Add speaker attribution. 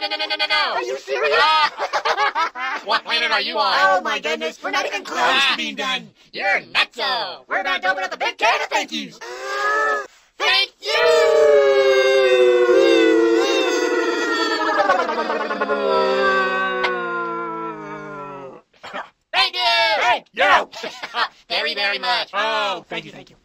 Speaker 1: No, no, no, no, no, no.
Speaker 2: Are you serious?
Speaker 1: What planet are you on?
Speaker 2: Oh my goodness, we're not even close to being done.
Speaker 1: You're nutso.
Speaker 2: We're about to open up a big can of thank yous.
Speaker 1: Thank you. Thank you.
Speaker 3: Thank you.
Speaker 1: Very, very much.
Speaker 3: Oh, thank you, thank you.